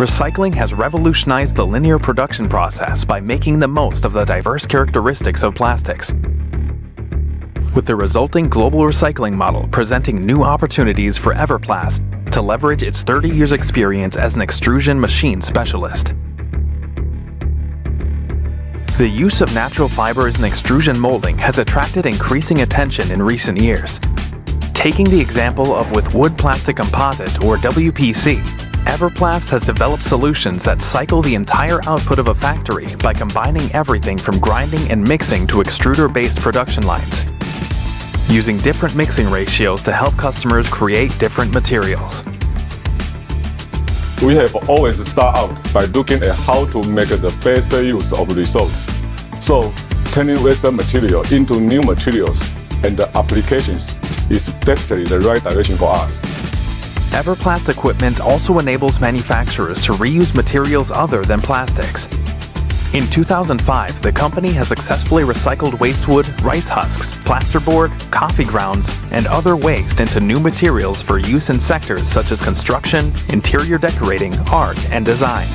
recycling has revolutionized the linear production process by making the most of the diverse characteristics of plastics. With the resulting global recycling model presenting new opportunities for Everplast to leverage its 30 years experience as an extrusion machine specialist. The use of natural fibers in extrusion molding has attracted increasing attention in recent years. Taking the example of with wood plastic composite or WPC, Everplast has developed solutions that cycle the entire output of a factory by combining everything from grinding and mixing to extruder-based production lines, using different mixing ratios to help customers create different materials. We have always start out by looking at how to make the best use of resource. So, turning waste material into new materials and applications is definitely the right direction for us. Everplast equipment also enables manufacturers to reuse materials other than plastics. In 2005, the company has successfully recycled wastewood, rice husks, plasterboard, coffee grounds, and other waste into new materials for use in sectors such as construction, interior decorating, art, and design.